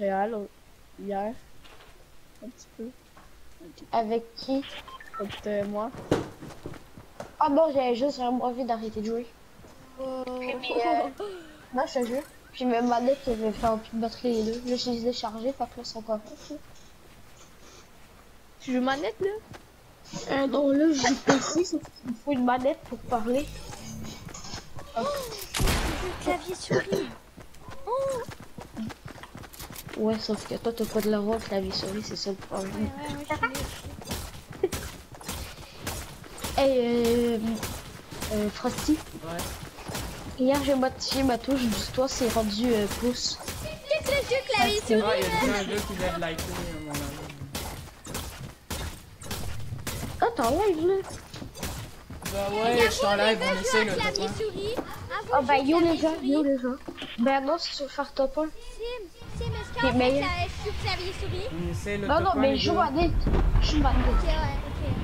Montréal hier. Un petit peu. Avec qui? Avec euh, moi. Ah bon, j'avais juste vraiment envie d'arrêter de jouer. Oh. Puis, euh, non, je te jure. Puis ma manette, elle avait fait un plus de batterie les deux. Je les ai chargés, fait que là, c'est encore fait. Tu joues manette là? Euh, non, là, je joue PC, sauf qu'il me faut une manette pour parler. Clavier souris. Oh. Ouais, sauf que toi, t'as pas de la voix, clavier souris, c'est ça le problème. Ouais, ouais. Hey, euh, euh, Frosty, Ouais. hier, j'ai modifié ma touche du toit, c'est rendu euh, pouce. Qu'est-ce que c'est clavier Ah, souris? il y a déjà un gars qui vient de liker mon ami. Ah, t'es en live, là Bah ouais, je suis en live, on essaie le clavier top souris. Ah, Avoue, bah, yo les gens, yo les gens. Ben non, tu veux faire top 1. Sim, essaie le Non, non, 1, mais joue manette. Je joue ouais, ok.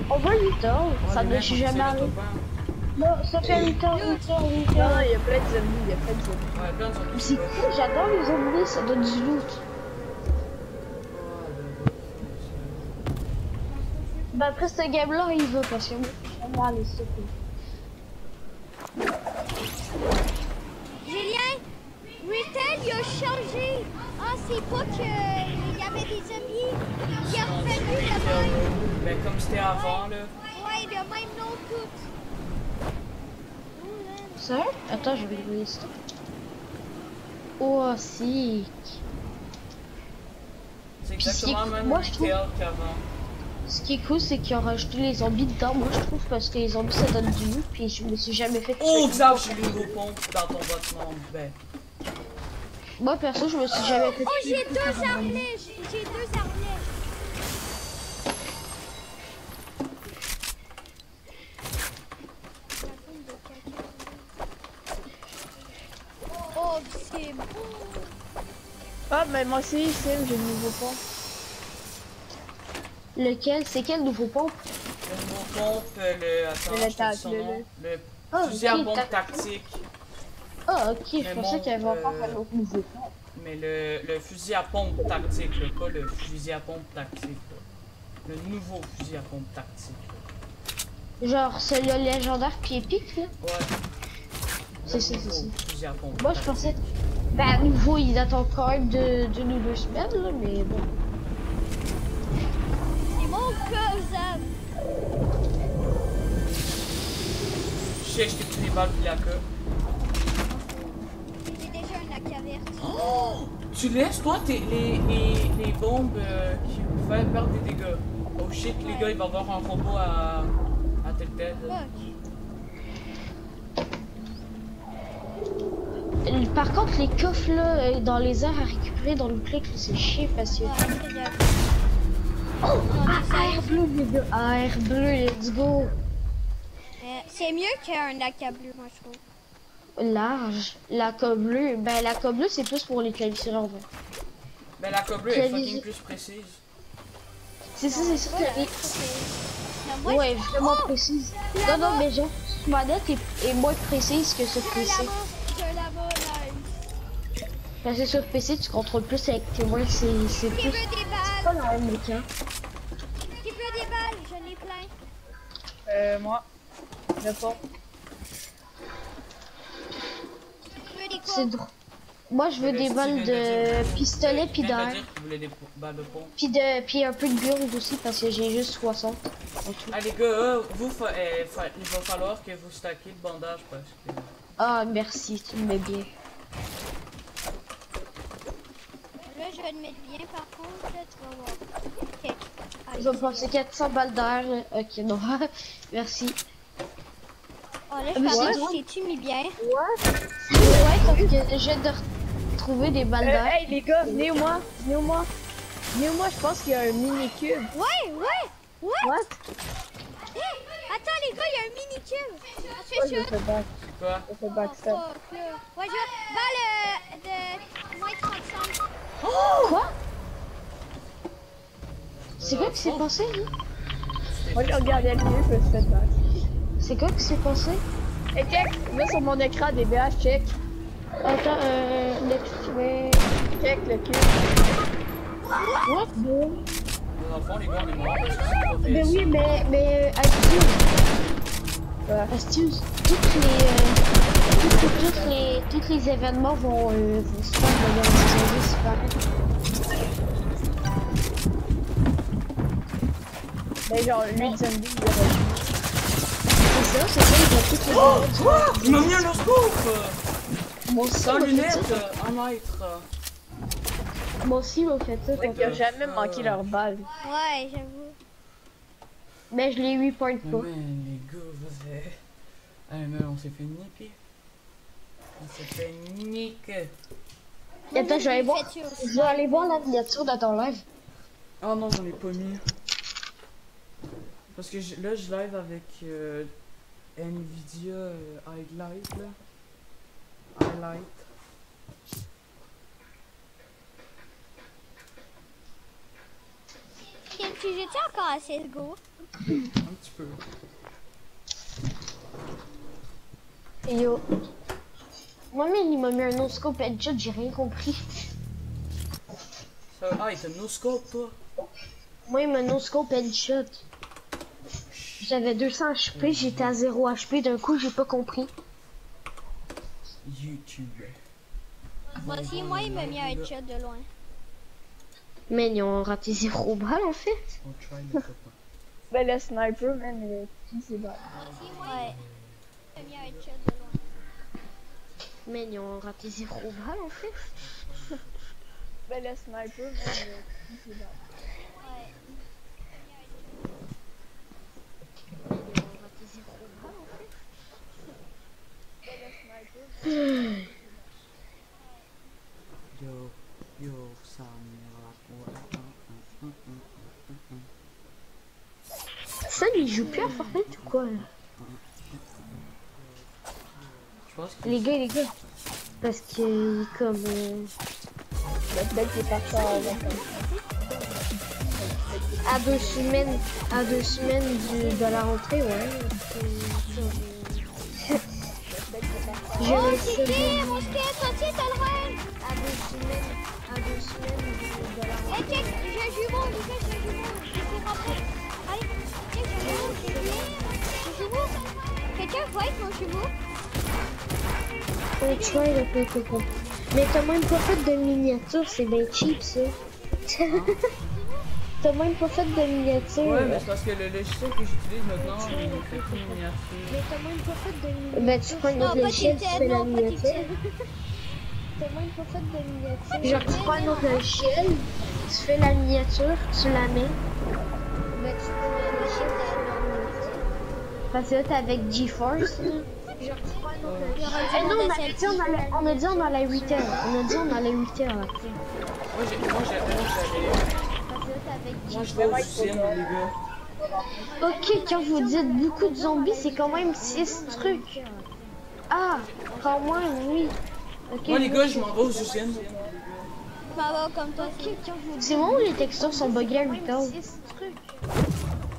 On va 8 ans, ça ne suis jamais arrivé. Non, ça fait 8 ans, 8 ans, 8 Non, ans. non, il y a plein de zombies, il y a plein de zombies. 1. Ouais, plein de zombies. C'est cool, j'adore les zombies, ça donne du loot. Bah après ce game-là, il veut parce que moi, les secours. Retail, il a changé. Ah, c'est pas que il y avait des zombies. Il a revenu le même. Ben comme c'était avant là. Ouais, le même nom tout. Sérieux Attends, je vais jouer ça. Oh, si. C'est exactement le même moi, je trouve- qu'avant. Ce qui est cool, c'est qu'ils ont rajouté les zombies dedans, moi je trouve, parce que les zombies ça donne du loot, puis je me suis jamais fait Oh. Xav, j'ai nouveaux pompes dans ton bâtiment. Ben, Moi perso, je me suis jamais fait Oh, j'ai deux armlets. J'ai deux armlets. Oh, Sim. Ah, ben moi aussi, Sim, j'ai le nouveau pont. Lequel? C'est quel nouveau pompe le nouveau pompe, le. Attends, Le je le- nom. Le Ah, fusil à pompe tac. tactique. Ah ok, je pensais qu'il y avait encore un autre nouveau. Mais le, le fusil à pompe tactique, là, pas le fusil à pompe tactique. là. Le nouveau fusil à pompe tactique. là. Genre, c'est le légendaire puis épique là? Ouais. C'est ça, c'est ça. fusil à pompe Moi je pensais. Bah, nouveau, il attend quand même de, d'une ou deux semaines là, mais bon. C'est mon cousin. Je sais, je t'ai pris les balles puis la queue. J'ai déjà un AK verte. Oh! Tu laisses, toi, tes, les, les, les bombes euh, qui vous font perdre des dégâts. Oh shit, les gars, il va y avoir un robot à, à telle tête. Euh, Par contre, les coffres là, euh, dans les airs à récupérer dans le clic, c'est chier parce que. Très bien. Oh! Ah, air bleu, les gars! Ah, air bleu, let's go! C'est mieux qu'un AK bleu, moi, je trouve. Large. La co bleue, ben la co bleue c'est plus pour les clavicures en vrai. Mais la cobleu est Clavier- fucking plus précise. C'est ça, c'est ça, Ouais, vraiment Oh! précise. Non, non, mais genre, cette manette est, est moins précise que sur PC. Parce que sur PC, tu contrôles plus avec tes mains, c'est Qui plus. veut des pas balles? la même mécanique. Qui veut des balles? J'en ai plein. Euh, moi. Le pont. Qui veut des quoi? C'est drôle. Moi, je veux des balles de pistolet puis pompe. Puis de puis un peu de build aussi parce que j'ai juste 60 en tout. Ah les gars, euh, vous, fa- euh, fa- il va falloir que vous stackez le bandage parce que... Ah, merci, tu me mets bien. Là, je vais le mettre bien, par contre, là, tu vas voir. Ok. Allez, Je vais c'est passer 400 balles d'air. là. Ok, non. merci. Oh, là, je que tu mis bien? Ouais, parce que je viens de retrouver des balles Euh, hey les gars, venez au moi, venez au moi. Venez au moi, je pense qu'il y a un mini cube. Ouais, ouais, ouais. What? Hey, attends, les gars, il y a un mini-cube. On fait Moi, je fais back, Quoi? je fais Oh, backstab. Ouais, je balle euh, de moins 35. Quoi? C'est quoi qui s'est passé là? Moi, je regardais le mieux, je me suis fait back. C'est quoi qui s'est passé? Hey, check, mets sur mon écran des BH, check. Attends, euh, next, mais... Check le cube. What? The? Dans le fond, les gars, on est morts que pas Ben oui, mais, mais, Astius. Astius, toutes les, euh, toutes, les- toutes les, tous les événements vont, euh, vont se faire dans la saison 10, c'est pareil. Ben genre, lui, zombie, il aurait C'est ça, ils Oh! Quoi? Il m'a mis un scoop! Moi aussi, Sans lunettes, un mètre. Moi aussi, on fait ça. Ont jamais manqué leur balle. Ouais, j'avoue. Mais je les 8 points Mais pas. man, les gars, vous êtes... Hey man, on s'est fait niquer. On s'est fait niquer. Attends, je vais aller voir. Je vais aller voir la miniature de ton live. Oh non, j'en ai pas mis. Parce que je- là, je live avec euh, Nvidia euh, Highlight, là. Highlight. Tu joues-tu encore à CSGO? Un petit peu. Yo. Moi, mais il m'a mis un no-scope headshot, j'ai rien compris. Ça... Ah, il t'a no scope, toi? Moi, il m'a no-scope headshot. J'avais 200 HP, j'étais à 0 HP, d'un coup, j'ai pas compris. YouTube. Moi aussi, moi, il m'a mis un headshot de loin. Mais ils ont raté 0 balles, en fait. Ben le sniper, man, il mis un headshot de loin. Mais ils ont raté 0 balles, en fait. Ben le sniper, man, il c'est bon. Ouais. Mais ils ont raté 0 balles, en fait. Ben le sniper, Yo, yo. Ça, il joue plus à Fortnite ou quoi, là Les gars, les gars. Parce que, comme. euh, peut-être qu'il est parti en vacances. À deux semaines, à deux semaines de la rentrée, ouais. Oh, ça qui? Mon skate, sorti, t'as le reine! à deux semaines, à deux semaines de la Hey, rentrée. check, j'ai j'ai. Je. Allez, check, j'ai. Quelqu'un voit mon jumeau? On try le peu coco. Mais t'as même pas fait de miniature, c'est bien cheap ça. t'as même pas fait de miniature. Ouais, mais c'est parce que le logiciel que j'utilise maintenant, il fait plus de miniature. Mais t'as même pas fait de miniature. Ben tu prends une Non, autre pas logiciel, tu fais la miniature. T'as même pas fait de miniature. Genre tu prends un autre logiciel, tu fais la miniature, tu la mets. Ben tu prends le logiciel, tu fais la miniature. Parce que là t'es avec GeForce. Genre tu prends aura logiciel. Eh non, on a, dit, on, allait, on a dit on allait 8 heures. On a dit on allait 8 heures après. Moi, j'ai, moi, j'ai, moi, j'avais, Parce que là t'es avec moi, je vais aux usines, les gars. Ok, quand vous dites beaucoup de zombies, c'est quand même 6 trucs. Ah, quand même, oui. Ok. Moi, les gars, je m'en vais quand vous C'est bon, les textures sont buggées à 8 heures. 6 trucs.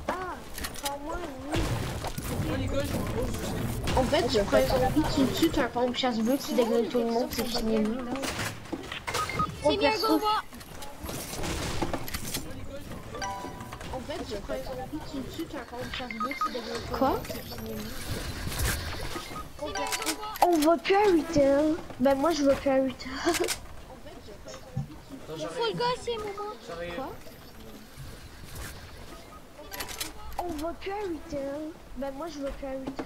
Ah, quand même, oui. Moi, les gars, je m'en vais aux usines. En fait, tu prends un zombie, tu le tues, tu as un pompe chasse bleu, tu déglingues tout le monde, c'est fini. C'est mieux que fait, on. Quoi On voit plus à 8h. Bah moi je vois plus à 8h. Il faut le gosser. Quoi On voit plus à 8h. Bah moi je vois plus à le.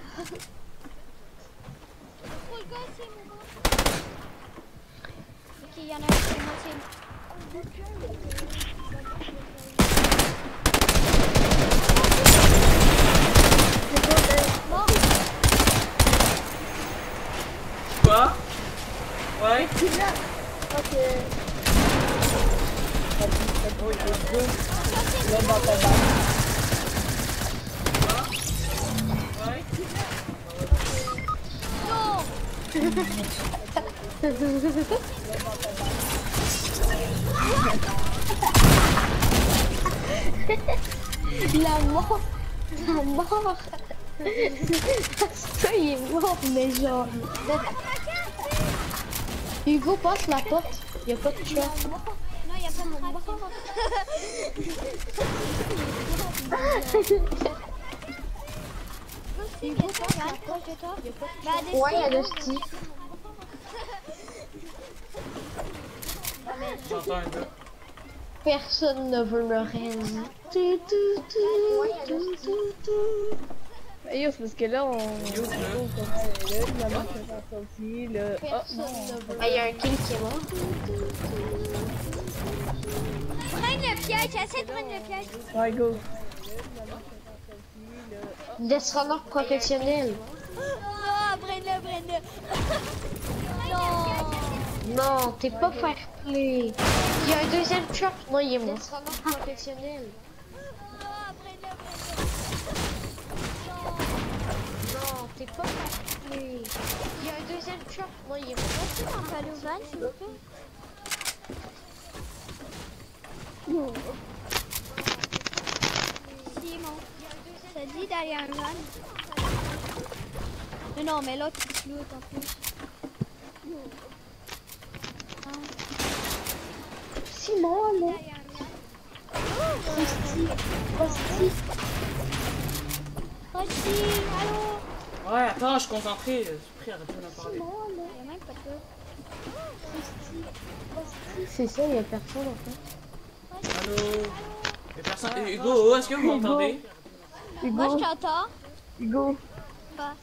Ok, il y en a On plus à 8h. La mort. La mort. Ça il est mort mais genre. Hugo passe la porte. Y a pas de choix. Non, il y a pas de. Aussi, que toi, Van, proche de toi. Des Ouais, il y a filles, le Steve. J'entends un gars. Personne ne veut me rendre. Parce que là, on. Yo, là. la marque est sortie. Oh, non. Ah, a un kill qui est mort. Prends le piège, essaie de prendre le piège. Ouais, go. Descendant professionnel. Oh, prends-le, prends-le. non. Non, t'es pas fair play. Il y a un deuxième truck. Non, il est mort. Descendant professionnel. Non, t'es pas. Il y a un deuxième truck. Non, il est mort. Tu m'en parles au Van, s'il vous plaît? Simon, ça dit d'aller à un van. Mais non, mais l'autre, il floute en plus. Simon, un van. Rosti, allô? Ouais, attends, je suis concentré. Je suis pris, arrête de me parler. Il y a C'est ça, il y a personne en fait. Allô? Y'a personne. Eh, Hugo, est-ce que vous m'entendez? Moi, je Hugo, t'entends. Hugo. Pas.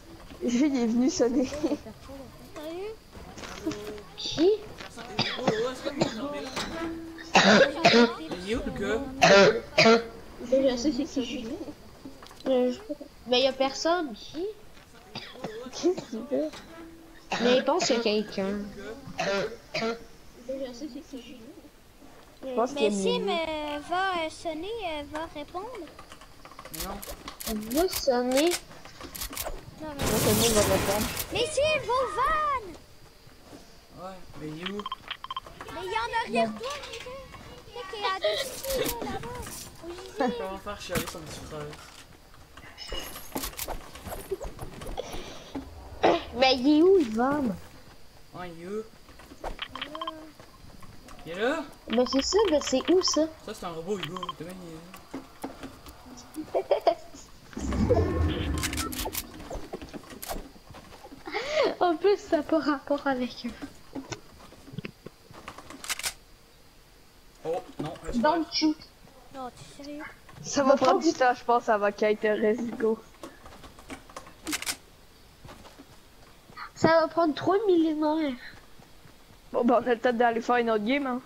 Il est venu sonner. Sérieux? Qui Hugo, est-ce que vous m'entendez? Il est où le gars? Je sais c'est qui? Euh, je- Mais il y a personne. Qui? Qu'est-ce? Mais il pense qu'il y a quelqu'un. Je pense Mais est euh, va euh, sonner, euh, va répondre. Non. On va sonner. Non, mais... Mieux de répondre. mais Sim, va au van! Ouais, mais il est où? Mais il y en a derrière toi. C'est qu'il y a deux filles là-bas. Comment faire chialer son petit frère? Mais il est où, Ivan Ouais, il est où? Il est là? Mais c'est ça, mais c'est où ça? Ça, c'est un robot, Hugo. Demain, il est là. En plus, ça n'a pas rapport avec eux. Oh, non. Don't shoot. Non, t'es sérieux? Ça va prendre du temps, je pense, avant qu'elle te reste, Hugo. Ça va prendre 3 millénaires. Bon, ben, on a le temps d'aller faire une autre game, hein.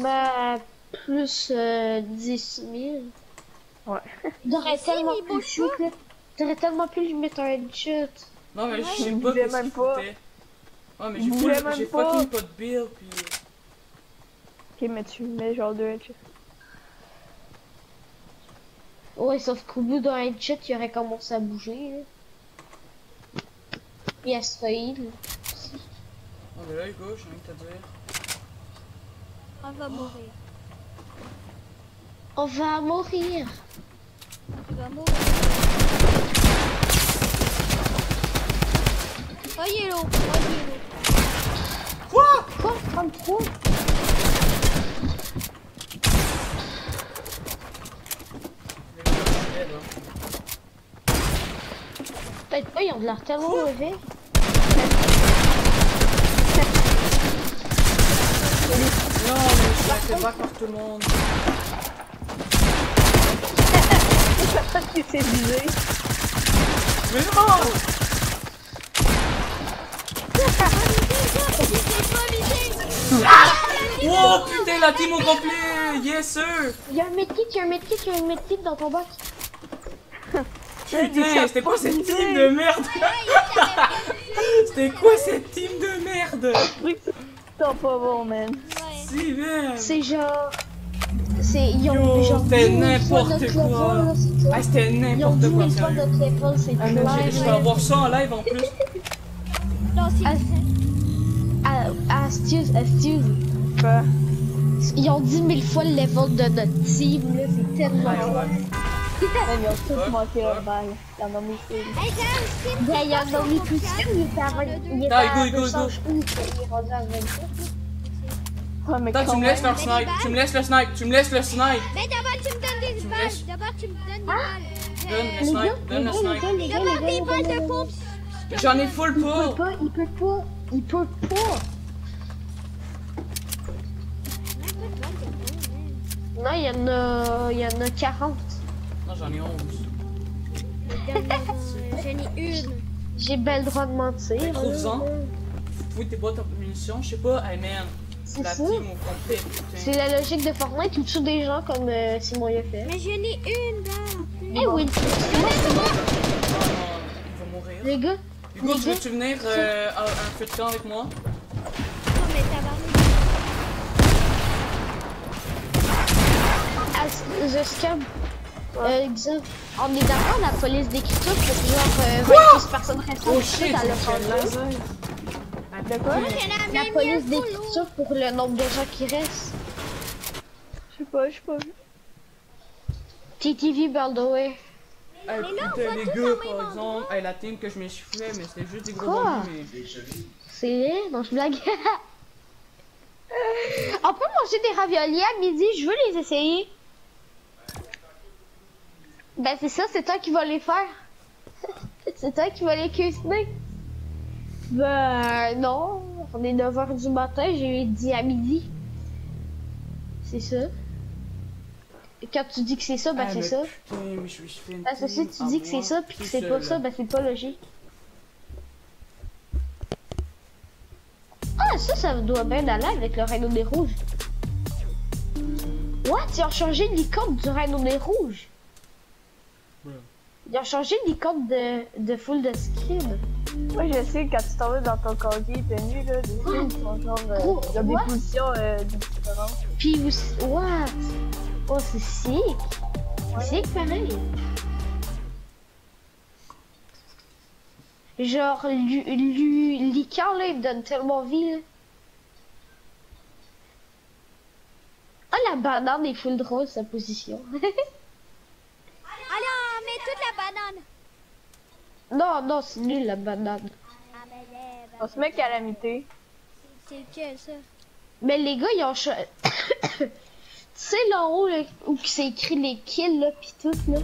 Bah, plus euh, 10 000. Ouais. T'aurais Si, tellement pu shoot, là. T'aurais tellement pu lui mettre un headshot. Non, mais je Ouais, sais pas même qu'il pas. foutait. Ouais, mais j'ai fucking pas de bill, puis... Ok, mais tu mets genre deux headshots. Ouais, sauf qu'au bout d'un headshot, il aurait commencé à bouger. Là. Et à se faillir. là. Oh, mais là, Hugo, j'ai te dire. On va mourir. On va mourir. Tu vas mourir. Oh, il est lourd. Oh, il lourd. Quoi? 33 Les gars, c'est dead, hein. Peut-être pas, ils ont de l'air tellement mauvais. Non, mais je suis fait back par tout le monde. Il s'est visé. Mais non! Oh putain, la team au complet! Yes sir! Il y a un medkit, il y a un medkit, il y a un medkit dans ton box. Putain, c'était quoi cette team de merde? C'était quoi cette team de merde? T'es pas bon, man. Si merde! C'est genre. C'est. Ils ont c'était 10 000 fois n'importe quoi. Ah, c'était Ils ont n'importe 10 quoi, 000 fois sérieux. notre level, c'est Ah, mais clair. Je vais avoir ça en live en plus. Ah, à Stews. Quoi? Ils ont 10 000 fois le level de notre team, là. C'est tellement. Ouais, ouais. Man, ils ont tous Ouais, manqué leur ouais. balle. Il y en a mis une. Hey, gars, Sim, Ben, il y en a mis plus qu'un, il était à 20. Il était Ah, à Hugo, Hugo, 200, il est rendu à 24. mais Attends, tu quand me laisses même. leur snipe, tu me laisses le snipe, tu me laisses le snipe. Mais d'abord, tu me donnes des Tu me balles. laisses- D'abord, tu me donnes des balles. Donne le snipe, donne le snipe. D'abord, des balles de pompe. J'en ai full Il peut pas. pas, il peut pas, il peut pas. Non, il y en a, il y en a 40. Non, j'en ai 11. J'en ai une. J'ai bel droit de mentir. Ben, trouve-en. là. Oui, t'es pas ta munition, je sais pas, hey man. C'est La ça. team au complet, putain. C'est la logique de Fortnite où tue des gens comme euh, Simon y a fait. Mais j'en ai une là. Eh oui, Non, non, il va mourir. les gars, Hugo, tu veux-tu venir euh, à un feu de camp avec moi? Non, mais tabarnak. as- The Scam. Euh, exemple, on est d'accord, la police d'écriture pour genre euh, 26 personnes restantes Oh tout de c'est quoi? La police d'écriture pour le nombre de gens qui restent. Je sais pas, je sais pas. TTV, by the way. Hey, putain, les gars, par exemple, hey, la team que je me suis fait, mais c'était juste des gros Quoi? bambous, mais... C'est vrai? Non, je blague. on peut manger des raviolis à midi, je veux les essayer. Ben c'est ça, c'est toi qui vas les faire. c'est toi qui vas les cuisiner. Ben non, on est 9h du matin, j'ai dit à midi. C'est ça. Et quand tu dis que c'est ça, ben Ah, c'est mais ça. Putain, mais je me suis fait une Parce que si tu dis que c'est ça puis que c'est pas ça, ben c'est pas logique. Ah, ça, ça doit bien aller avec le Rhino des Rouges. What? Ils ont changé l'icône du Rhino des Rouges. Ils ont changé l'icône de, de full de skin. Moi, je sais, quand tu vas dans ton casier tenu, là, des films qui sont genre. Euh, des positions euh, différentes. Puis what? Oh, c'est sick. C'est sick pareil. Genre, l'icône, là, il me donne tellement vie, là. Ah, la banane est full drôle, sa position. Toute la banane. non, non, c'est nul, la banane. Ah, ben, ben, On se met calamité. c'est lequel ça? Mais les gars, ils ont tu sais, là en haut, là, où c'est écrit les kills, là, pis tout, là?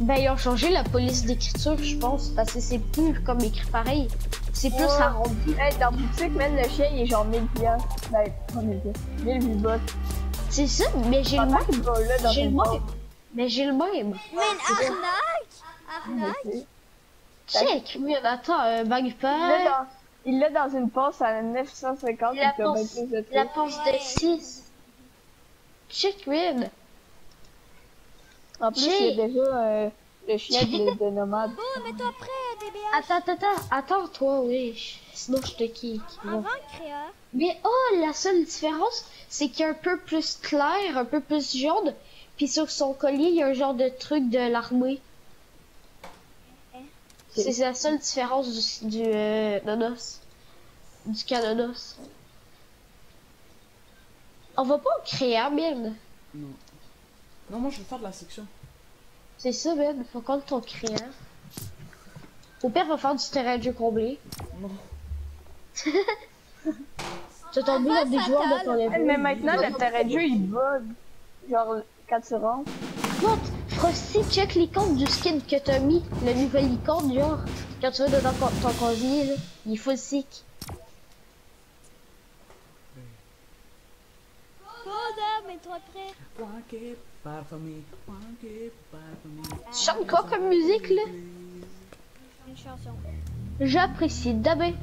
Ben, ils ont changé la police d'écriture, je pense, parce que c'est plus comme écrit pareil. C'est plus Ouais. arrondi. Hey, dans boutique, même le chien, il est genre 1000 piastres. Ben, pas 1000 piastres. 1000 V-Bucks. C'est ça, mais j'ai le dans J'ai le porte. Mais j'ai le même. Mais une arnaque! Arnaque? Check, oui, attends, un bag Il l'a dans, il l'a dans une passe à 950 La et plus de La de 6. Check, win. En plus, il y a déjà euh, le chien de, de nomade. Oh, mets-toi prêt. Attends, attends, attends. Attends-toi, oui. Sinon, je te kick. Bon. Avant créa. Mais oh, la seule différence, c'est qu'il est un peu plus clair, un peu plus jaune. Puis sur son collier, il y a un genre de truc de l'armée. C'est la seule différence du, du euh. Du canonos. On va pas en créer un, Ben. Non. Non, moi, je veux faire de la section. C'est ça, Ben. Faut qu'on ton créant. Au pire, on va faire du terrain de jeu comblé. Non. Tu tombé dans des joueurs de ton level. mais maintenant, le terrain de jeu, il bug. Genre, quand tu rentres. Frosty, check l'icône du skin que t'as mis. Le nouvel icône, genre. Quand tu vas dans ton, ton casier, là. Il est full sick. Tu chantes quoi comme musique, là? Une chanson. J'apprécie daber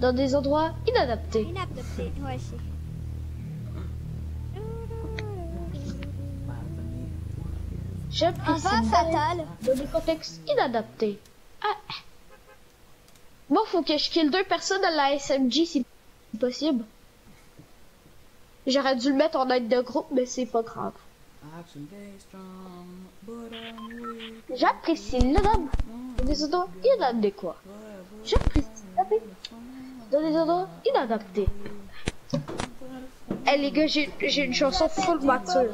dans des endroits inadaptés. Ouais, c'est. J'apprécie Enfant daber fatal. dans des contextes inadaptés. Ah. Moi, faut que je kill deux personnes à la SMG si possible. J'aurais dû le mettre en aide de groupe, mais c'est pas grave. J'apprécie le dame dans des endroits inadéquats. J'apprécie daber dans des endroits inadaptés. Eh les gars, j'ai une chanson full mature.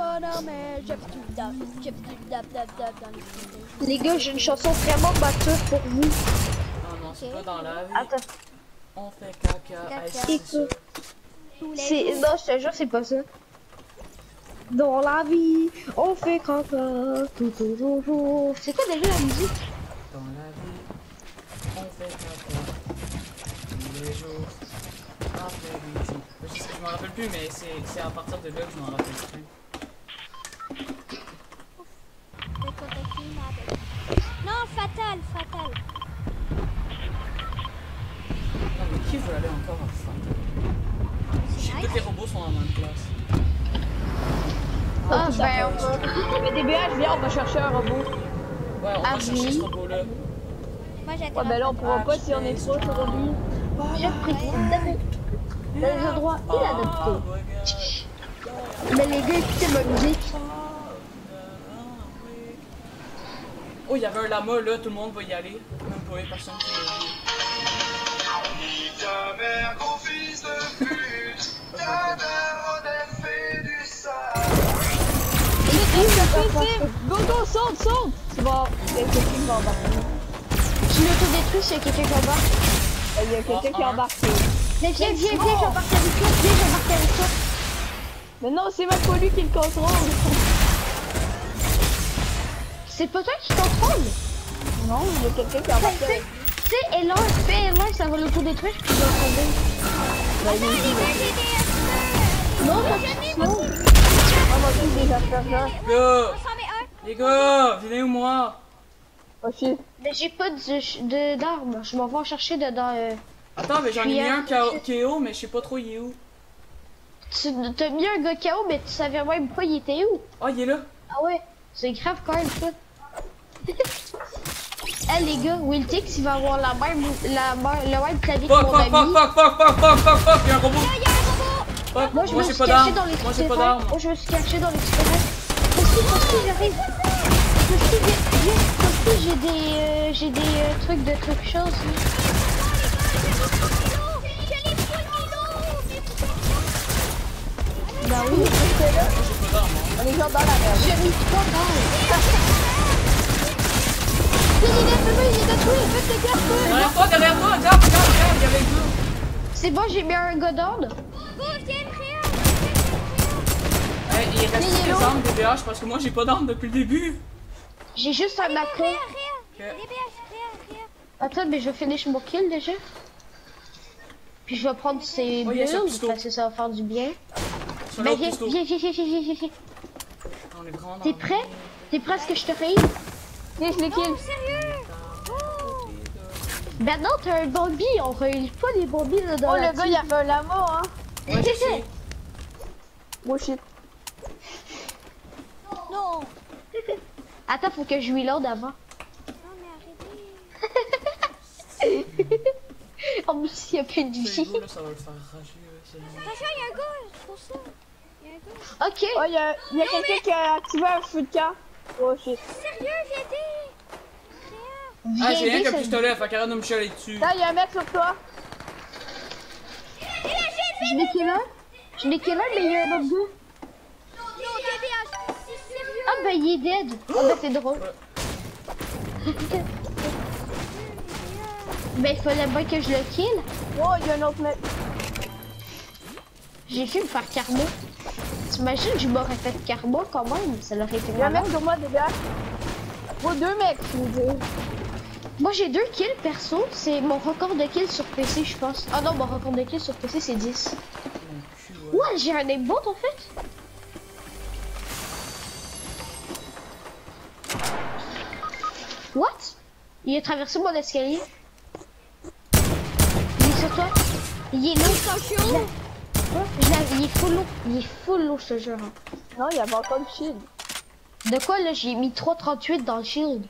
Les gars, j'ai une chanson vraiment mature pour vous. Non, non, c'est pas dans la vie. Attends, On fait caca. C'est non, je te jure, c'est pas ça. Dans la vie, on fait caca tout au jour, jour. C'est quoi déjà la musique Dans la vie, on fait caca tous les jours. Après midi. Je, m'en rappelle plus, mais c'est c'est à partir de là que je m'en rappelle plus. Non, fatal, fatal. Non, mais qui veut aller encore à Fanta C'est Tous les robots sont à la même place. Ah, ben, on va... Mais DBH, viens, on va chercher un robot. Ouais, on Ah va chercher oui. ce robot-là. Moi, j'attends. Ouais, ben là, on pourra pas si on est trop aujourd'hui. Dans les endroits inadaptés. Mais les gars, écoutez ma musique. Oh, il y avait un lama là, tout le monde va y aller. Même pas une personne qui. Ta mère, gros fils de pute, ta mère, on a fait du sale. Go, go, saute, saute! Tu vas. Il y a quelqu'un qui va embarquer. Je l'autodétruis s'il y a quelqu'un qui embarque. Il y a quelqu'un qui Ah, embarque. Mais viens, viens, viens, j'embarque avec toi. Viens, j'embarque avec toi. Mais non, c'est même pas lui qui le contrôle. C'est pas toi qui contrôle? Non, il y a quelqu'un qui embarque. Tu sais, tu sais, Elan, fais Elan, ça va l'autodétruire, puis tu vas tomber. Attends, les gars, j'ai des Non, de non. Ah, moi aussi, des Asperger. Gars, On s'en met un. les gars, venez où moi? Oh shit. Mais j'ai pas de de- d'armes. Je m'en vais en chercher dedans. euh. Attends, mais j'en ai mis un KO, mais je sais pas trop il est où. Tu t'as mis un gars KO, mais tu savais même pas il était où. Ah, il est là. Ah ouais, c'est grave quand même ça. Eh les gars, Wiltix il va avoir la même, la, même- le même clavier que Fuck, mon fuck, ami. fuck, fuck, fuck, fuck, fuck, fuck, fuck, il y a un robot. Il y a un robot. Moi je me suis pas caché d'armes. dans les Moi j'ai pas d'armes. Moi je me suis caché dans les que, parce que j'arrive. Que, viens, que j'ai des, euh, j'ai des euh, trucs de trucs choses. Bah oui, c'est là. J'ai pas d'armes. On est genre dans la merde. J'ai mis trois balles. Il est détruit, il est détruit, faites les gars. Derrière toi, derrière toi, regarde, regarde, regarde, il y avait deux. C'est bon, j'ai mis un godard. Go. Eh, il reste des armes DBH parce que moi j'ai pas d'armes depuis le début. J'ai juste un macro. Créa, Ok. Créa. DBH, Créa, Créa. Attends, mais je finis mon kill déjà. Puis je vais prendre ces Oh, parce que ça va faire du bien. Viens, viens, viens, viens, viens. On est vraiment T'es prêt? T'es prêt à ce que je te raid Viens, je le kill. Sérieux? Oh. Ben non, t'as un Bambi, on raid pas les Bambis là dans Oh, le gars, il a fait un lama, hein. Ouais, je sais. Oh shit. Non. Attends, faut que je reload avant. Non, mais arrêtez. En plus, il y a plus de vie. Attention, il y a un gars. C'est pour ça. Ok. Oh, il y a, il y a quelqu'un qui a activé un feu de camp. Oh shit. Sérieux, j'ai dit. Créa. Ah, j'ai rien ça- pistolet, fait qu'arrête de me chialer dessus. Là, il y a un mec sur toi. Je l'ai un. Je l'ai un, mais il y a un autre gars. Ah ben il est dead. Ah ben c'est drôle. ben il fallait bien que je le kill. Oh, il y a un autre mec. J'ai fait me faire karma. T'imagines, je m'aurais fait karma quand même, ça l'aurait été Il y a un mec sur moi, DBH. Oh, deux mecs, je. Moi j'ai deux kills perso, c'est mon record de kills sur PC je pense. Ah non, mon record de kills sur PC c'est 10. Mon cul, ouais. Ouais, j'ai un aimbot en fait. What? Il a traversé mon escalier. Il est sur toi. Il est long. Ouais, l'ai- il est full low. Il est full low ce jeu. hein. Non, il y avait encore le shield. De quoi là J'ai mis 3.38 dans le shield.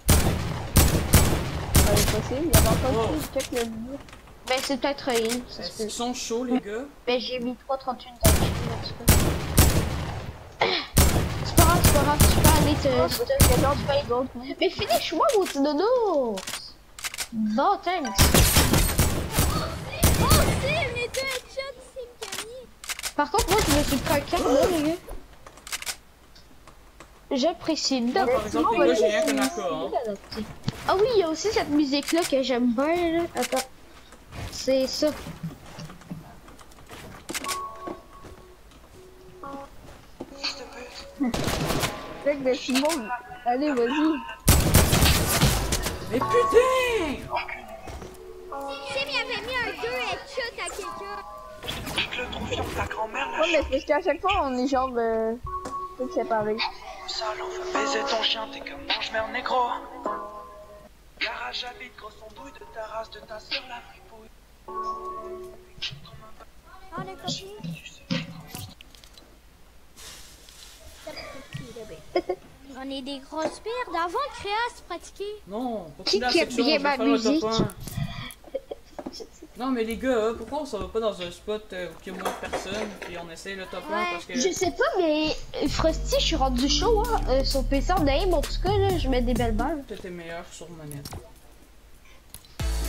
C'est impossible, il y avait encore Oh. le shield. Check le but. Ben c'est peut-être une. ça se Est-ce qu'ils sont chauds, les gars? Ben j'ai mis 3.38 dans le shield. C'est pas grave, c'est pas grave, tu peux aller te. Il. Mais finis-moi mon petit dodo Bon, thanks Oh, c'est mes deux headshots, c'est une camille. Par contre, moi, je me suis pris un quart là, les gars. J'apprécie Moi, par exemple, les gars, j'ai rien qu'un AK, hein. Ah oui, il y a aussi cette musique-là que j'aime bien, là. Attends. C'est ça. Fait que ben, tout le monde. Allez, vas-y. Mais putain! Sim avait mis un 2 headshot à quelqu'un. Nique-le trop fiant ta grand-mère, la Ouais, mais c'est parce qu'à chaque fois, on est genre. Euh, tous séparés. sale, on va baiser ton chien, t'es comme mange-mère négro. Garage à vide, grosse andouille de ta race, de ta soeur, la fripouille. On a copié. On est des grosses merdes. Avant de créer à se pratiquer. Non, Qui continue la qui a section, bien je vais ma faire le top. Non mais les gars, pourquoi on s'en va pas dans un spot euh, où il y a moins de personnes puis on essaye le top 1 Ouais. parce que... Je sais pas, mais euh, Frosty, je suis rendu chaud, hein. Euh, sur PC en aim, en tout cas, là, je mets des belles balles. Peut-être t'es meilleur sur manette.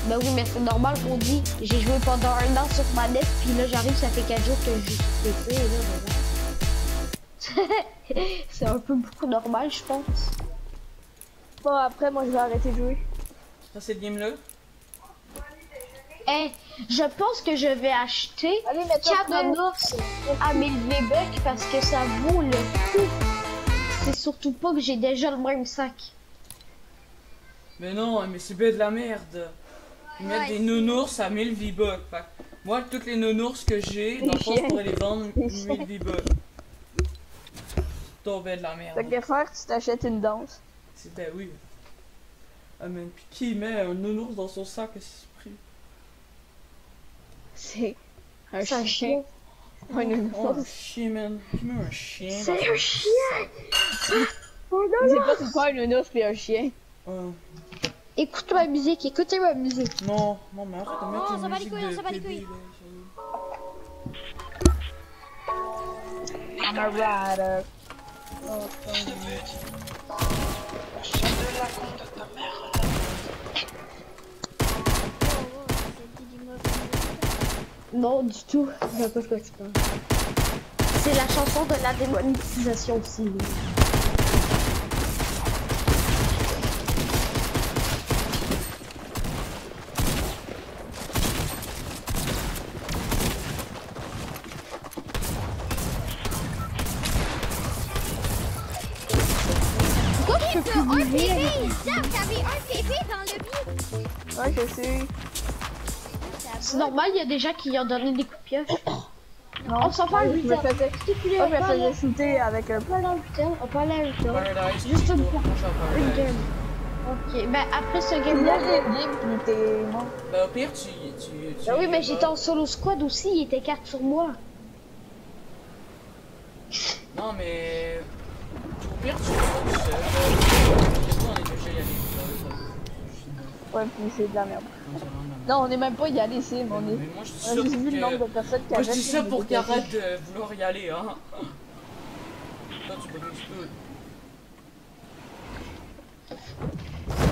Ben oui, mais c'est normal qu'on dit. J'ai joué pendant un an sur manette, puis là, j'arrive, ça fait 4 jours que je joue sur PC, et là, voilà. c'est un peu beaucoup normal, je pense. Bon, après, moi, je vais arrêter de jouer. Ça c'est le je pense que je vais acheter Allez, prêt. Canonos à 1000 bucks parce que ça vaut le coup. C'est surtout pas que j'ai déjà le même sac. Mais non, mais c'est bien de la merde. Ils mettent des nounours à 1000 V-Bucks. Moi, toutes les nounours que j'ai, dans le fond, je pourrais les vendre 1000 V-Bucks. Bien de la merde. Fait que faire, tu t'achètes une danse. C'est ben oui. Ah mais puis qui met un nounours dans son sac? C'est un C'est un chien. Un Oh nounours. un chien man. Un chien? C'est un chien. sais pas c'est quoi un nounours puis un chien. Euh, Écoute ma musique, écoutez ma musique. non, non mais arrête de mettre Oh, une ça va les couilles, de ça va les couilles. I'm a rider. De la con de ta mère. Non, du tout. Je sais pas de quoi tu parles. C'est la chanson de la démonétisation aussi. oui. Pourquoi je peux plus Zach, t'avais un PV dans le but. Ouais, je sais. C'est normal, il y a des gens qui ont donné des coups de pioche. Non, On s'en va à je 8 me faisais, je me shooter avec un on peut aller à 8 heures, on peut aller à 8 heures. Paradise, Juste une fois. Une game. Ok, ben après ce Il y game-là. avait game mort. Ben au pire, tu... tu, tu Ben oui, mais j'étais en solo squad aussi, il était 4 sur moi. Non mais... Au pire, tu tout seul. On est déjà y Ouais, puis c'est de la merde. Non, on est même pas y allé, on Mais est. moi, je pour vu le nombre de personnes qui Moi, je dis ça pour décès. arrête de vouloir y aller, hein. Toi, tu peux.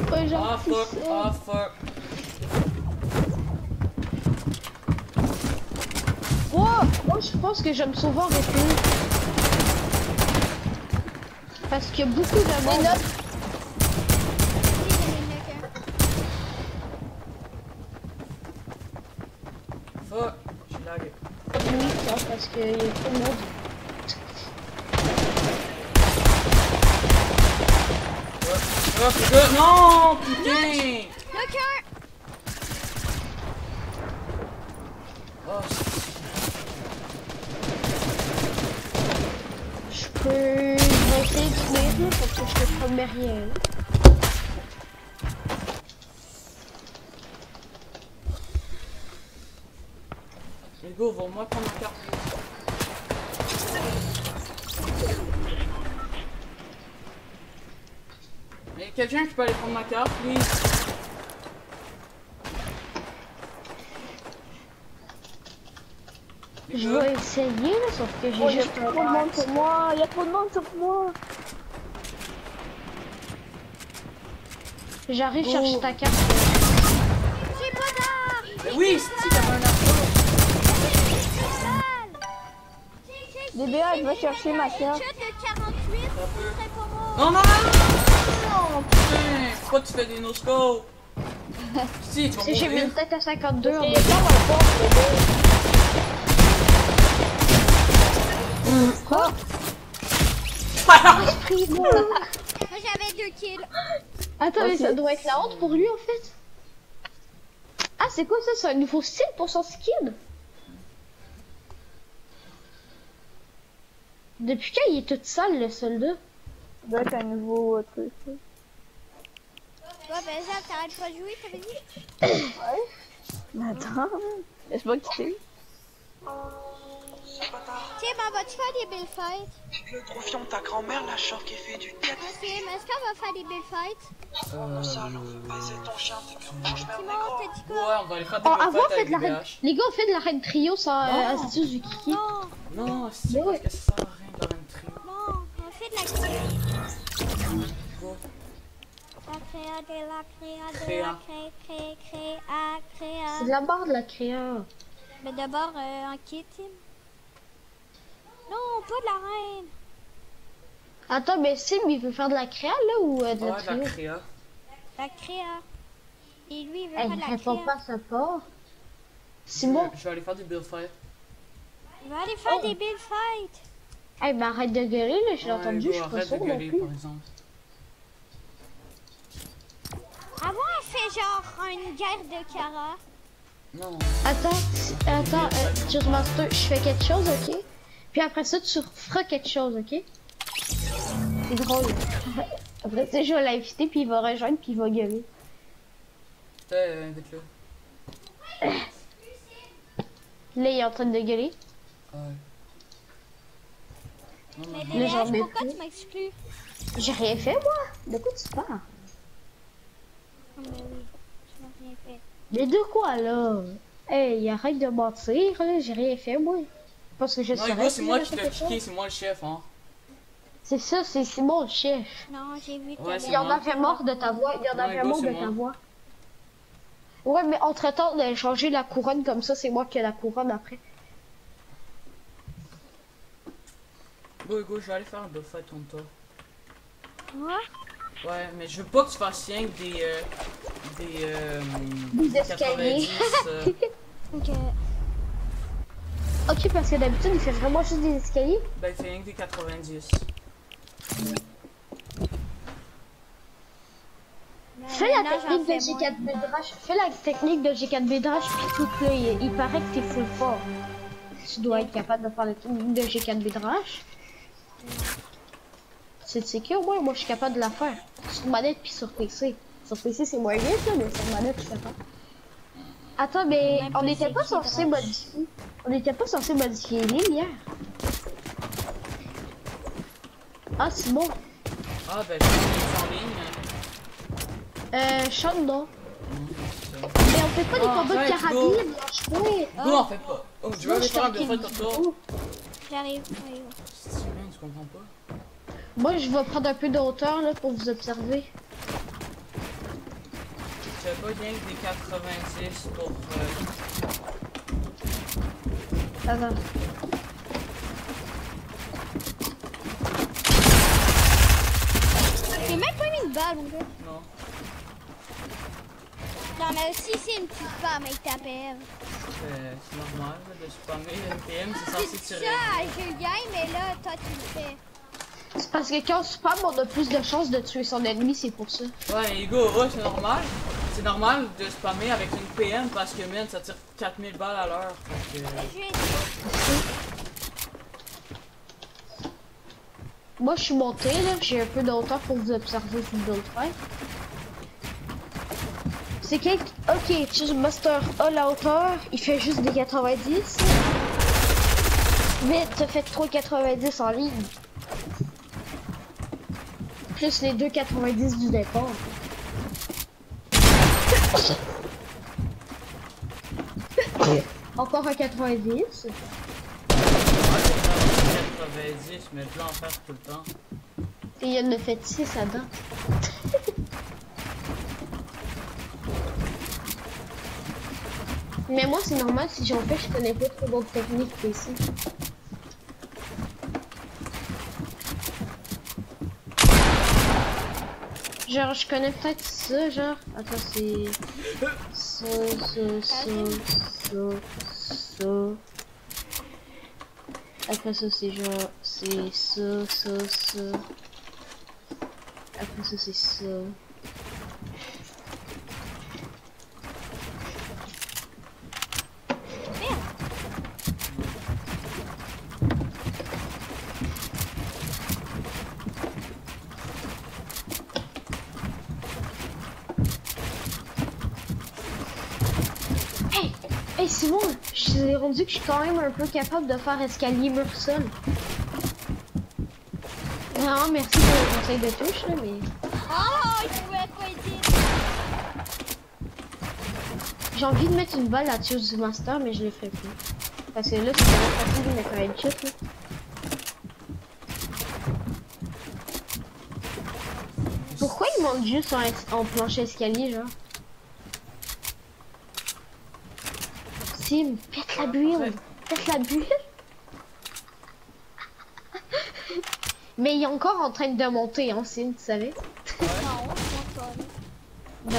Pas genre Ah fuck, ah fuck. Oh, moi je pense que je vais me sauver en repli. Parce qu'il y a beaucoup de monde. Fuck, j'ai lagué. Ça, parce qu'il y a trop de monde. Fuck, non, putain. Oh, Je peux. Essayer de tuer parce que je te promets rien. Gars, va moi prendre ma carte. Mais quelqu'un qui peut aller prendre ma carte, please? Je vais essayer sauf que j'ai Oh, il y a juste trop de monde sur moi, il y a trop de monde sur moi. J'arrive Oh. chercher ta carte. J'ai pas d'armes. Mais oui, c'est DBA, je vais chercher ma Shot carte. de 48, ce serait pas mort. Non, non, non, putain, pourquoi tu fais des no-scopes? Si, tu vas Si j'ai mis une tête à 52, on Il est est comme un porte, le gars. Quoi Moi, j'avais deux kills. Attends, mais ça doit être la honte pour lui en fait. Ah, c'est quoi ça? C'est un nouveau style pour son skin Depuis quand il est tout sale le soldat? Ça doit être un nouveau euh, truc. ça. Toi, ben, ça, t'arrêtes pas de jouer, t'avais dit? Mais attends, laisse-moi quitter. Tiens, ben, vas-tu faire des belles fêtes? Le troufion de ta grand-mère, la chauve qui fait du tête. Ok, mais est-ce qu'on va faire des belles fêtes? Euh, Salaud, baiser ton chien, t'es comme t'as dit Ouais, on va aller faire des Oh, belles avant, fêtes fait avec de la reine. Les gars, on fait de la reine trio sans euh, Non. astuce du kiki. Non, Non, c'est Mais parce ouais. que ça sert à rien la même non, on fait de la créa. Go. La créa, de la créa, de Créa. la créa, créa, créa, créa. C'est de la barre de la créa. Mais d'abord, euh, en kit. Non, pas de la reine. Attends, mais Sim, il veut faire de la créa là ou euh, de la Ouais, la créa. La créa. Et lui, il veut Elle pas de la répond créa. pas à sa part. Simon, Je vais aller faire des build fights. Il va aller faire Oh. des belles fêtes. Hey, mais arrête de gueuler là, je l'ai Ouais, entendu, je suis pas sûre non plus. par exemple. Avant, elle fait genre une guerre de Cara. Non. Attends, attends, euh, Cheers Master, je fais quelque chose, ok? Puis après ça, tu feras quelque chose, ok? C'est drôle. Après ça, je vais l'inviter, puis il va rejoindre, puis il va gueuler. Putain, euh, invite-le. Là, il est en train de gueuler. Ouais. Mais genre de pourquoi tu m'exclus? J'ai rien fait, moi. De quoi tu parles? Oh, mais oui, tu n'as rien fait. Mais de quoi, là? Hey, arrête de mentir, là. J'ai rien fait, moi. Parce que je Non, Hugo, c'est moi qui t'ai kické, c'est moi le chef, hein. C'est ça, c'est Simon le chef. Non, j'ai vu que Ouais, Il y en avait mort de ta voix. Il y en Non, avait mort de moi. ta voix. Ouais, mais entre temps, de changer la couronne comme ça, c'est moi qui ai la couronne après. Go, Hugo, je vais aller faire un build fight contre toi. Ouais. Ouais, mais je veux pas que tu fasses rien que des. Euh, des. Euh, Des escaliers. 90, euh, Ok. Ok, parce que d'habitude, il fait vraiment juste des escaliers. ben, fais rien que des 90. Mais Fais la technique de fais G4 Bédrache. Fais la technique de G4 Bédrache, puis tout il, il paraît que t'es full fort. Tu dois être capable de faire la technique de G4 Bédrache. C'est sécure, moi, moi je suis capable de la faire. Sur manette puis sur PC. Sur PC c'est moins vite, là, mais sur manette je fais pas. Attends, mais on n'était pas G4 censé modifier. On n'était pas censé modifier l'île hier. Ah, c'est bon. Ah, ben, je suis en ligne. Euh, chante non. Hum, Mais on fait pas des Ah, combats de carabine, lâche-toi. Go, on fait pas. Oh, je vais aller faire un fight contre toi. J'arrive. Oui, Bien, tu comprends pas? Moi, je vais prendre un peu de hauteur là pour vous observer. Tu fais pas rien que des 90 pour. Euh, Ça va. J'ai même pas mis une balle, mon gars. non. Non, mais aussi, c'est une petite femme avec ta PM. C'est c'est normal de spammer un PM, c'est C'est censé tirer. ça, je gagne, mais là, toi, tu le fais. C'est parce que quand on spam, on a plus de chances de tuer son ennemi, c'est pour ça. Ouais, Hugo, ouais, c'est normal. C'est normal de spammer avec une PM parce que, man, ça tire 4000 balles à l'heure. Que, euh. Moi, je suis monté là, j'ai un peu de hauteur pour vous observer si vous le faire. C'est quel... Ok, Choose Master a la hauteur, il fait juste des 90. Mais t'as fait 3,90 en ligne. Plus les 2,90 du départ. Encore un 90. ouais, c'est 90, mais je l'en faire tout le temps. Et il en a fait 6 à dents. Mais moi, c'est normal, si j'en fais, je connais pas trop d'autres techniques ici. Genre, je connais peut-être ça, genre. Attends, c'est. Ça, ça, ça, ça, ça. Après ça, c'est genre, c'est ça, ça, ça. Après ça, c'est ça. Hey, hey Simon, je suis rendu que je suis quand même un peu capable de faire escalier mur sol. Vraiment, merci pour le conseil de touche, là, mais Oh, j'ai envie de mettre une balle là-dessus du master, mais je le ferai plus. Parce que là, c'est vraiment facile de mettre un headshot, là. Pourquoi il monte juste en, en planche escalier, genre? Sim, pète la bulle Pète la bulle Mais il est encore en train de monter, hein, Sim, tu savais? Pas. Ben,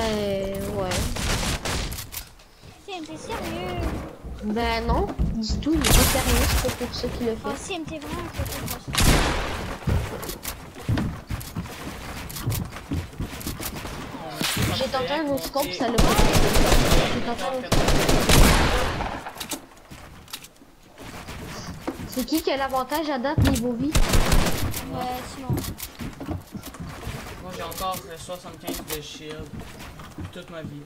ouais. Sim, t'es sérieux? Ben non, du tout, il est pas sérieux, c'est pour ça qu'il le Oh, fait. Sim, t'es vraiment J'ai tenté un autre scope, ça fait. J'ai tenté un autre scope. C'est qui qui a l'avantage à date niveau vie? Ouais, Simon. Moi j'ai encore euh, 75 de shield. Toute ma vie.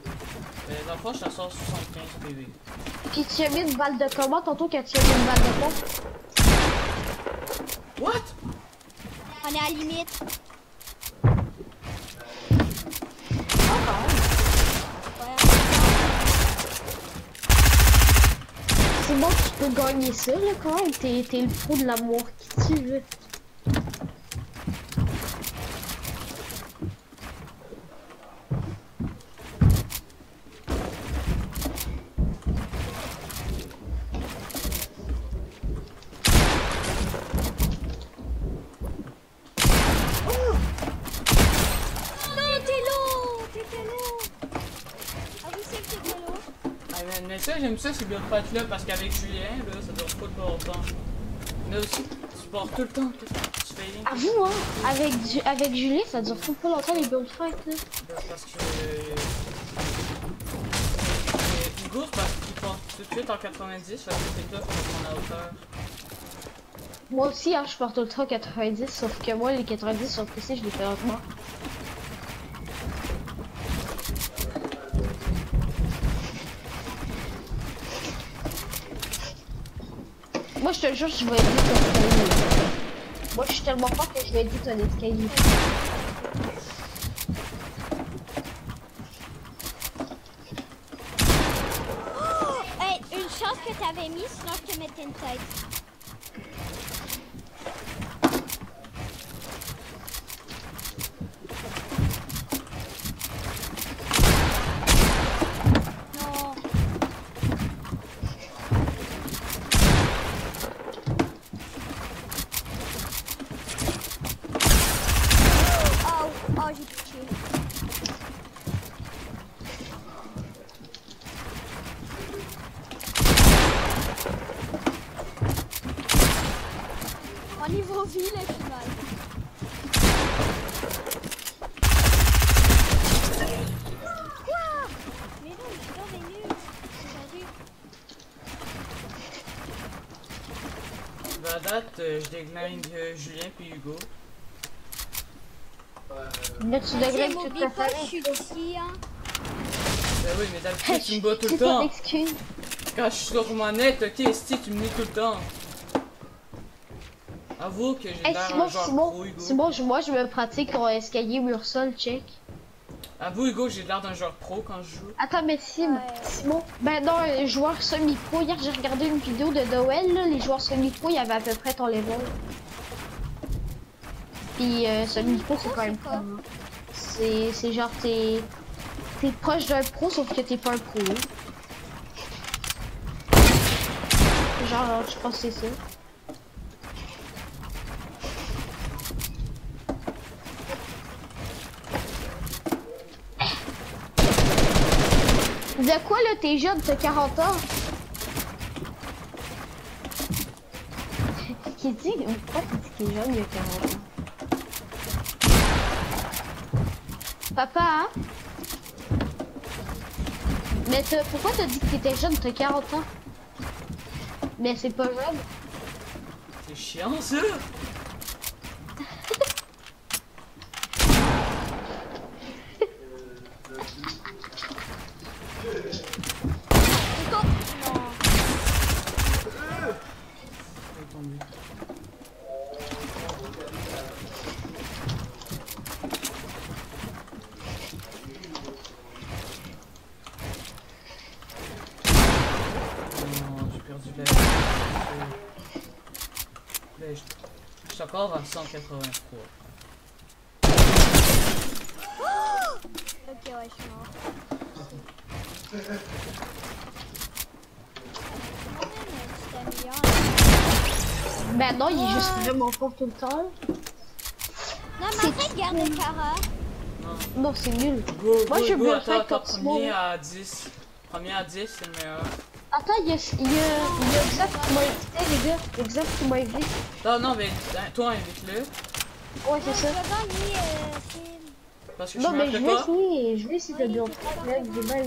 Euh, dans le fond, je t'en sors 75 PV. Puis tu as mis une balle de combat tantôt quand tu as mis une balle de pompe What? On est à la limite. Ouais. C'est gagner ça là quand même. T'es t'es le pro de l'amour qui tu veux? Non, t'es lourd! T'étais lourd! Ah oui, c'est que t'étais lourd. Ah, mais, mais ça, j'aime ça, ces build fights là, parce qu'avec Julien, là, ça dure pas trop longtemps. Mais aussi, tu pars tout le temps, tout le temps. Tu fais rien. À vous, hein? Avec, avec Julie, ça dure trop pas longtemps les build fights là. Parce que. euh, euh, Hugo, c'est parce qu'il part tout de suite en 90, fait que c'est tough pour mon hauteur. Moi aussi, hein, je porte temps 90, sauf que moi, les 90 sur PC, je les fais lentement. Te jure, je vais ton escalier. Moi, je suis tellement fort que je vais aider ton escalier. Hey, une chance que t'avais mis, sinon je te mettais une tête. Non. Oh, oh, j'ai touché. Au niveau vie, le final. Quoi Mais non, je suis dans les nuls. Aujourd'hui. Ben, à date, euh, je déglingue euh, Julien puis Hugo. Mais tu Sim, déglingues toute oublie ta pas que je suis petit, hein. Ben oui, mais d'habitude, tu me bats tout le temps. excuse. Quand je suis sur manette, ok, si tu me nies tout le temps. Avoue que j'ai Hey, l'air un genre Simon, pro, Hugo. Simon, moi, je me pratique en escalier mur sol, check. Avoue, Hugo, j'ai l'air d'un joueur pro quand je joue. Attends, mais Sim, Ouais. Simon, ben non, les joueurs semi-pro, hier j'ai regardé une vidéo de Noël, là, les joueurs semi-pro, il y avait à peu près ton level. Puis euh, semi-pro, c'est quand même cool. C'est genre, t'es t'es proche d'un pro, sauf que t'es pas un pro. Genre, je pense que c'est ça. De quoi là, t'es jeune, t'as 40 ans? qui dit. Pourquoi tu dis qu'il est jeune, il a 40 ans? Papa, hein Mais pourquoi t'as dit que t'étais jeune, t'as 40 ans Mais c'est pas jeune. C'est chiant ça! 80 coups Ok, ouais, je suis mort. Il est juste ah. vraiment fort tout le temps. Non, mais après, garde le Cara. Non, non c'est nul. Go, Moi, je veux faire Premier à 10. Premier à 10, c'est le meilleur. Attends, il y a, il y a, il y a les gars. Qui m'a invité. Non, non, mais euh, toi, invite-le. Ouais, c'est ça. Euh. Parce que je Non, me mais je vais pas. essayer, je vais essayer de bien faire, là, j'ai mal.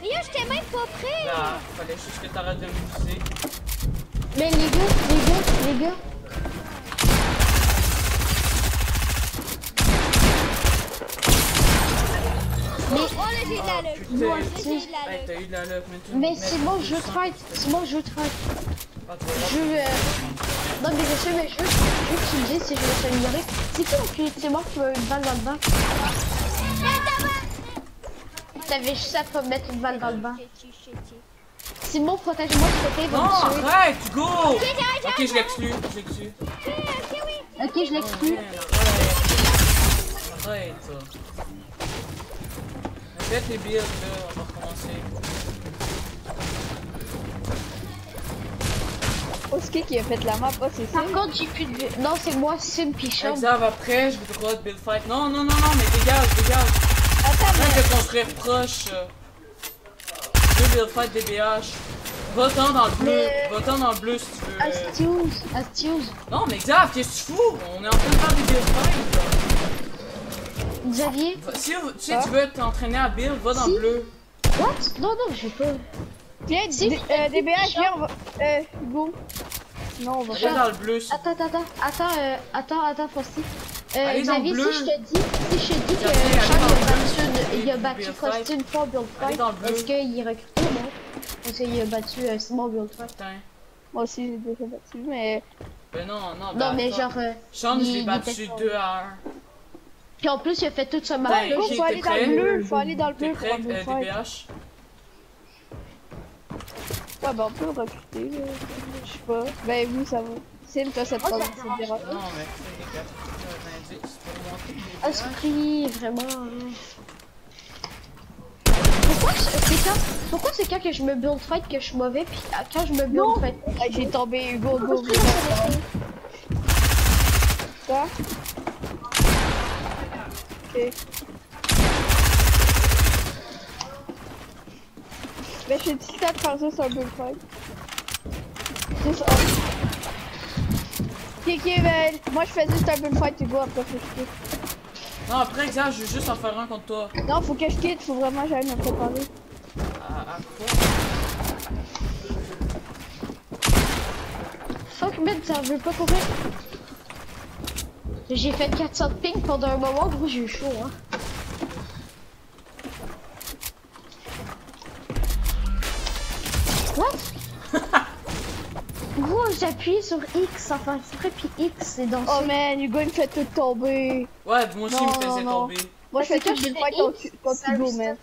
Mais yo, j'étais même pas prêt. Là, fallait juste que t'arrêtes de m'utiliser. Mais les gars, les gars, les gars, Oh, là, j'ai de la luck. putain. Là, j'ai de la luck. t'as eu de la luck, mais tu mais mais c'est bon, je que c'est bon, je fight. Je veux, euh, non mais je sais, mais je veux, je veux que tu me dises si je vais s'améliorer. C'est qui c'est moi qui m'a une balle dans le bain T'avais juste à pas mettre une balle dans le bain. Simon, protège-moi, s'il te plaît, Non, arrête, go! Ok, je l'exclus, je l'exclus. Ok, je l'exclus. Arrête. Arrête. Les là, on va recommencer. C'est qui qui a fait la map? Oh, c'est ça. Par contre, j'ai plus de... Non, c'est moi, Sim, Chum. Exav, après, je vais te droit de build fight. Non, non, non, non, mais dégage, dégage. Attends, Même mais. ton frère proche. euh, Je build fight DBH. Va-t'en dans le bleu. Mais- Va-t'en dans le bleu si tu veux. Astios, Astios. Non, mais Xav, qu'est-ce que tu fous? On est en train de faire des build fight. Xavier? Si, tu veux t'entraîner à build, va dans Si. le bleu. What? Non, non, je vais pas. Viens, Si. D- euh, DBH, viens, on va. Euh, go. Non, on va faire. dans le bleu. Attends, attends, attends, attends, euh, attends, attends, Frosty. Euh, Allez dans le Xavier, bleu. si je te dis, si je te dis que Charles dans le il a battu, il Frosty Fight. une fois Build Fight, est-ce qu'il est recruté, non Parce qu'il a battu euh, Simon Build Fight. Putain. Moi aussi, j'ai déjà battu, mais. Ben non, non. Non, ben mais attends. genre... euh, Sean, je il- l'ai il battu était- 2 à 1. Puis en plus, il a fait toute sa map. Ouais, Go, ok, faut t'es aller dans le bleu, faut aller dans le T'es bleu pour prêt, euh. DBH? Ouais, bah on peut le recruter, là. Je sais pas. Ben, vous, ça va. Sim, toi, ça te Oh, parle, c'est bien. Non, mais c'est les gars. C'est un indice pour montrer que les Esprit, vraiment. Pourquoi c'est quand, pourquoi c'est quand que je me build fight que je suis mauvais, puis quand je me build Non. fight... Ah, j'ai tombé, Hugo, go, go. Quoi? Ok. Ben, je suis dit de faire ça sur un fight. Juste un. Ok, ok, ben, moi je fais juste un build fight, Hugo, après faut que je quitte. Non, après, Xav, je veux juste en faire un contre toi. Non, faut que je quitte, faut vraiment que j'aille me préparer. À, à quoi? Fuck man, ça veut pas courir. J'ai fait 400 de ping pendant un moment, gros, j'ai eu chaud, hein. Appuyé sur X, enfin, c'est vrai, puis X, c'est dans Oh ce... man, Hugo il me fait tout tomber. Ouais, moi aussi, Non, il me faisait non, non. tomber. Moi je fais plus je de build fais fight X, contre, Hugo, man.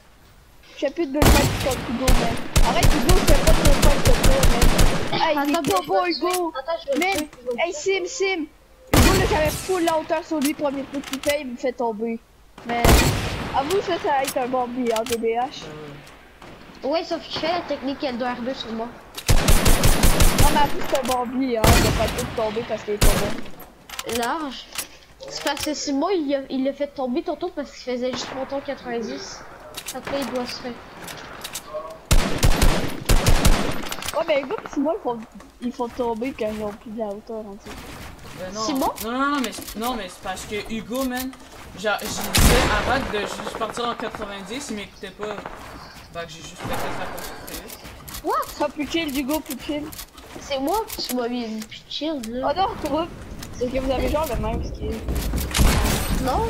Je fais plus de build fight contre Hugo, man. Arrête Hugo, je fais pas de build fight contre toi, man. Hey, il est beau. Hugo. Man, hey. Sim, Sim. Hugo là j'avais full la hauteur sur lui, premier coup qu'il fait, il me fait tomber. Mais avoue ça, ça va être un bon billet en DBH. Ouais, sauf que je fais la technique L2R2 sur moi. Avoue c'est un billet, hein. Il va pas tout tomber parce qu'il est bon. Large. C'est parce que Simon, il a- il l'a fait tomber tantôt parce qu'il faisait juste mon temps 90. Après, il doit se faire. Ouais mais Hugo pis moi ils font, ils font tomber quand ils ont plus de la hauteur en dessous. Ben non. C'est bon? Non, non, non, mais, c'est- non, mais c'est parce que Hugo, man, j'a- j'ai disais avant de juste partir en 90, il m'écoutait pas. Fait que j'ai juste fait sa construire. Ça plus chill, Dugo, plus chill. C'est moi qui m'as mis une petite shield Oh là. non, groupe. C'est que vous avez genre le même skin. Non?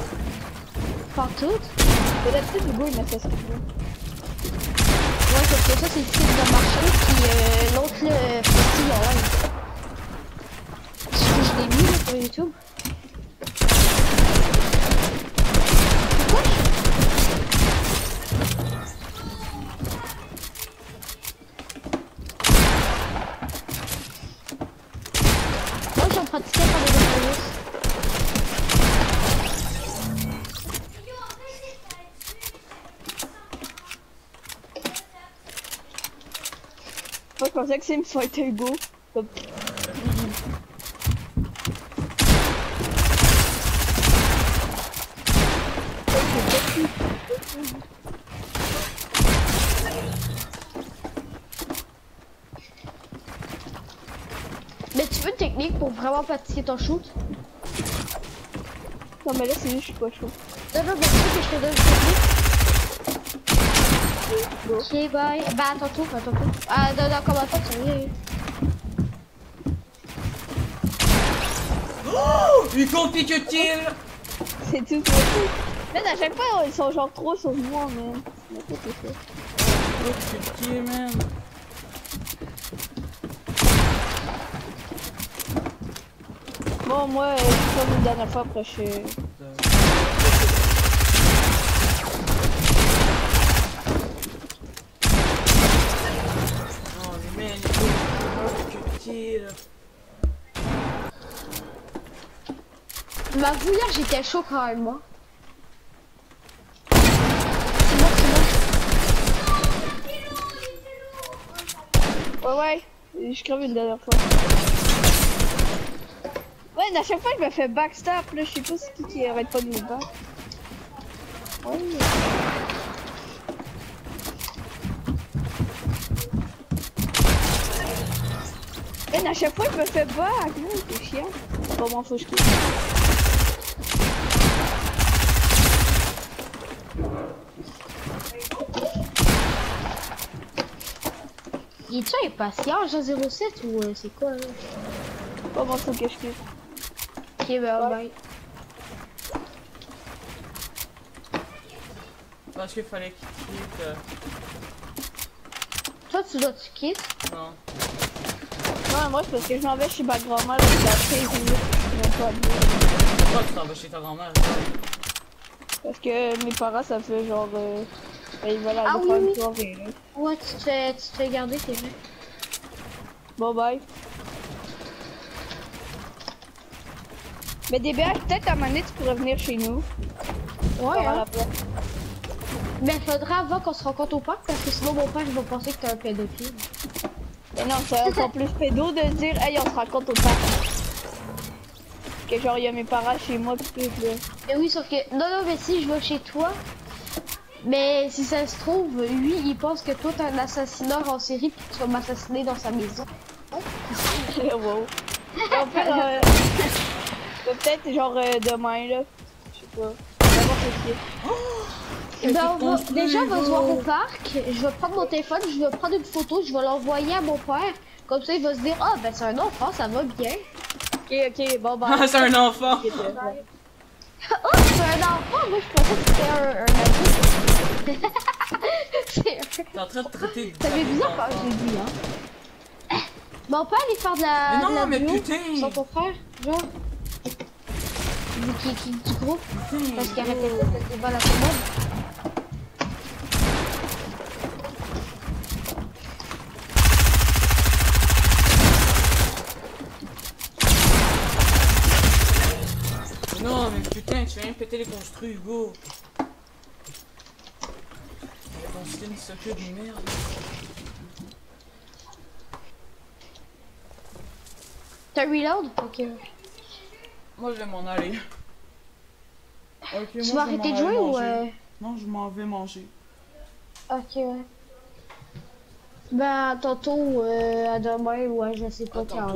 Pas tout? Peut-être que Dugo il ça ce qu'il veut. Ouais, parce que ça c'est le site de marché, puis euh, l'autre là, petit, je l'ai mis là, sur YouTube? Pensais que c'est une fight Hugo. Comme- Mais tu veux une technique pour vraiment pratiquer ton shoot? Non, mais là, c'est juste, je suis pas chaud. Non, non, mais tu veux que je te donne une technique? Ok, bye. Bah, tour, à ton tour. Ah, dans le commentaire, tu veux. Oh! Hugo pique kill! C'est tout, c'est tout. Mais à chaque fois, ils sont genre trop sur moi. C'est quoi. Hugo pique kill, man. Bon, moi, euh, je suis comme une dernière fois, après, je suis. Oh, mais man, Hugo kill. Ma hier, j'étais chaud quand même, moi. Bon, c'est. Ouais, ouais. Je crève une dernière fois. Ouais, à chaque fois, je me fais backstab, là, je sais pas c'est qui qui arrête pas de me battre. Ouais, à chaque fois, je me fais là, c'est chiant. Bon, m'en faut que je quitte. Il est-tu impatient, Jean 07 ou euh, c'est quoi, là? Bon, m'en faut que je quitte. Ok, bah, bye. Parce qu'il fallait qu'il quitte. euh, Toi, tu dois tu quittes. Non. Non, moi, c'est parce que je m'en vais chez ma grand-mère, là, je pas. Pourquoi tu t'en vas chez ta grand-mère? Parce que mes parents, ça fait genre. Euh, ben, ils veulent aller Ah oui, soirée, là. Ouais, tu te fais, tu te fais garder, c'est vrai. Bon, bye. Mais DBH, peut-être à un moment donné, tu pourrais venir chez nous. Ouais, hein. Mais faudra avant qu'on se rencontre au parc parce que sinon mon père il va penser que t'es un pédophile. Mais non, c'est encore plus pédo de dire, hey, on se rencontre au parc. Que genre, il y a mes parents chez moi, là. Mais oui, sauf que. Non, non, mais si je vais chez toi. Mais si ça se trouve, lui il pense que toi t'es un assassineur en série puis tu vas m'assassiner dans sa maison. wow. On peut, euh, peut-être genre euh, demain, là. Je sais pas. On va on va- construit, déjà, on va se voir au parc. Je vais prendre mon téléphone, je vais prendre une photo, je vais l'envoyer à mon père. Comme ça, il va se dire Ah, ben c'est un enfant, ça va bien. Ok, ok, bon, bah. Ah, c'est un enfant! Oh, c'est un enfant Moi, je pensais que c'était un, un adulte. c'est un. T'es en train de traiter. Ça fait bizarre quand j'ai dit, hein. Mon père, il fait de la, Mais de la non, mais putain! sans ton frère, genre. Qui, qui, du groupe, parce qu'il arrêtait de débat à la commode. Non, mais putain, tu viens de péter les construits, Hugo. Ton skin s'occupe de merde. T'as reload Ok. Moi, je vais m'en aller. Ok, Tu moi, vas arrêter de jouer ou. euh, Non, je m'en vais manger. Ok, ouais. Ben, tantôt, euh, à demain, ouais, je sais pas quand.